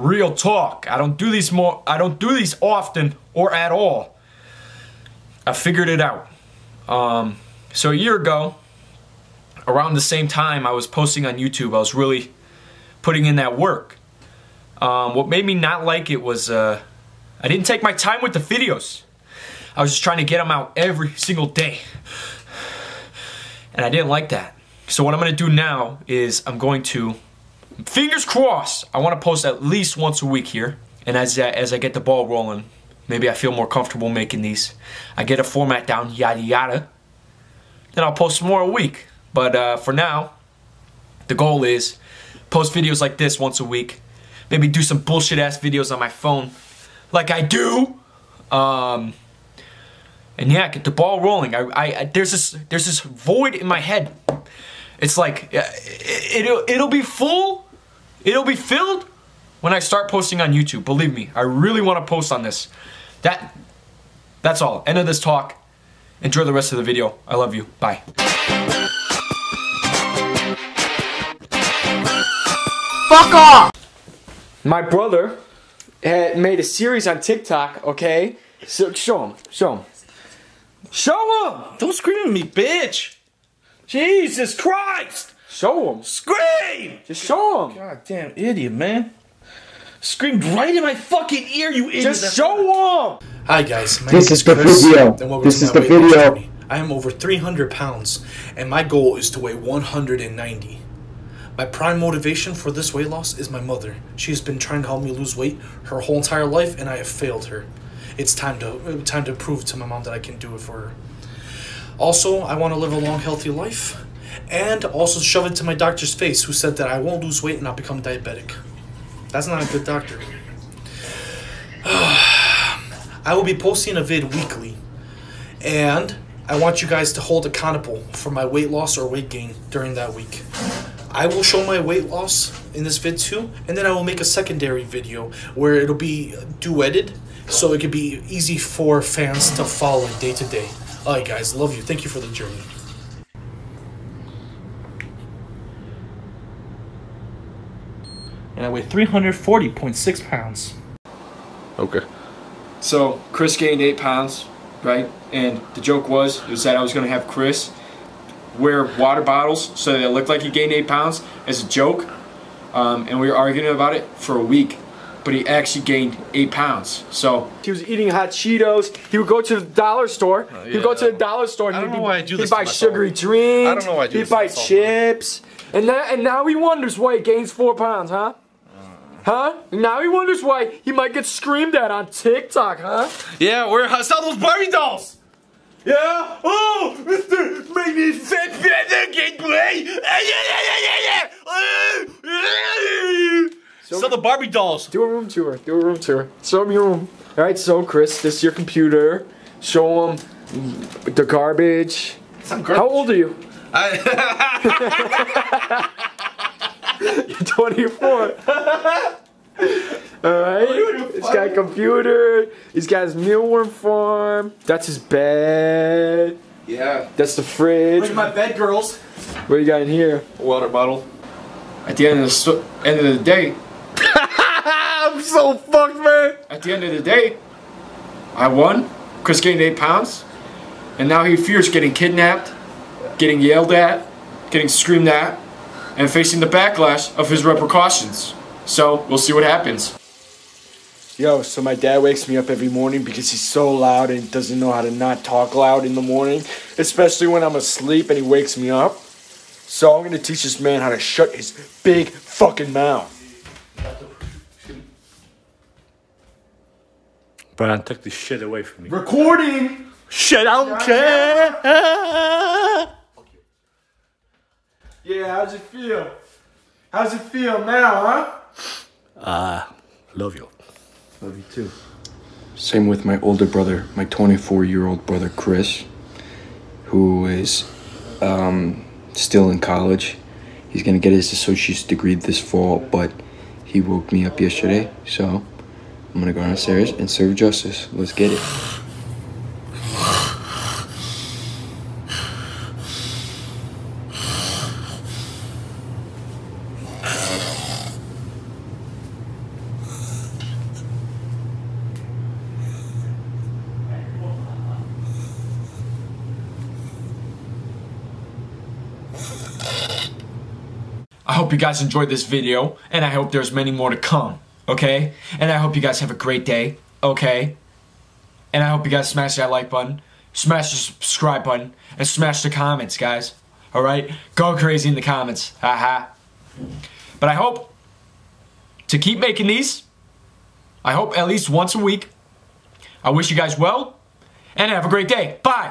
Real talk. I don't do these more. I don't do these often or at all. I figured it out. Um, so a year ago, around the same time I was posting on YouTube, I was really putting in that work. Um, what made me not like it was uh, I didn't take my time with the videos. I was just trying to get them out every single day. And I didn't like that. So what I'm gonna do now is I'm going to, fingers crossed, I wanna post at least once a week here. And as, uh, as I get the ball rolling, maybe I feel more comfortable making these. I get a format down, yada yada. Then I'll post more a week. But uh, for now, the goal is post videos like this once a week. Maybe do some bullshit ass videos on my phone, like I do. Um, and yeah, get the ball rolling. I, I, there's this there's this void in my head. It's like it, it'll it'll be full, it'll be filled when I start posting on YouTube. Believe me, I really want to post on this. That that's all. End of this talk. Enjoy the rest of the video. I love you. Bye. Fuck off! My brother had made a series on TikTok, okay? So show him, show him. Show him! Don't scream at me, bitch! Jesus Christ! Show him. Scream! Just show him. God damn idiot, man. Screamed right in my fucking ear, you idiot. Just show him! Hi guys, my This name is the Chris, video. and This is the video. journey. I am over 300 pounds, and my goal is to weigh 190. My prime motivation for this weight loss is my mother. She has been trying to help me lose weight her whole entire life, and I have failed her. It's time to time to prove to my mom that I can do it for her. Also, I want to live a long, healthy life, and also shove it to my doctor's face, who said that I won't lose weight and I'll become diabetic. That's not a good doctor. I will be posting a vid weekly, and I want you guys to hold accountable for my weight loss or weight gain during that week. I will show my weight loss in this vid too, and then I will make a secondary video where it'll be duetted, so it could be easy for fans to follow day to day. Alright, guys, love you. Thank you for the journey. And I weigh 340.6 pounds. Okay. So Chris gained eight pounds, right? And the joke was is that I was gonna have Chris wear water bottles so that it looked like he gained eight pounds as a joke. Um, and we were arguing about it for a week. But he actually gained eight pounds. So he was eating hot Cheetos. He would go to the dollar store. Yeah. He would go to the dollar store and I don't he'd, know be- why I do he'd this to buy myself. sugary drinks. I don't know why I do He'd this to buy myself. chips. And now, and now he wonders why he gains four pounds, huh? Huh? Now he wonders why he might get screamed at on TikTok, huh? Yeah, where I saw those Barbie dolls. Yeah? Oh, Mr. Make me fat better get way. Saw the Barbie dolls. Do a room tour. Do a room tour. Show him your room. All right, so Chris, this is your computer. Show him the garbage. garbage. How old are you? You're 24. All right. He's got a computer. He's got his mealworm farm. That's his bed. Yeah. That's the fridge. Look at my bed, girls. What do you got in here? A Water bottle. At the end of the end of the day, I'm so fucked, man. at the end of the day, I won. Chris gained eight pounds, and now he fears getting kidnapped, getting yelled at, getting screamed at, and facing the backlash of his repercussions. So we'll see what happens. Yo, so my dad wakes me up every morning because he's so loud and doesn't know how to not talk loud in the morning, especially when I'm asleep and he wakes me up. So I'm gonna teach this man how to shut his big fucking mouth. Brian, take this shit away from me. Recording! Shit, I don't care. Yeah, how's it feel? How's it feel now, huh? Love you. Love you too. Same with my older brother, my 24 year old brother Chris, who is um, still in college. He's gonna get his associate's degree this fall, but he woke me up yesterday, so I'm gonna go downstairs and serve justice. Let's get it. I hope you guys enjoyed this video, and I hope there's many more to come, okay? And I hope you guys have a great day, okay? And I hope you guys smash that like button, smash the subscribe button, and smash the comments, guys. Alright? Go crazy in the comments. Haha. But I hope to keep making these. I hope at least once a week. I wish you guys well, and have a great day. Bye!